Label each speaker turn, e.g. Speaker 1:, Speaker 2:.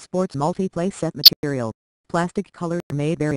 Speaker 1: Sports multi-play set material. Plastic color Mayberry.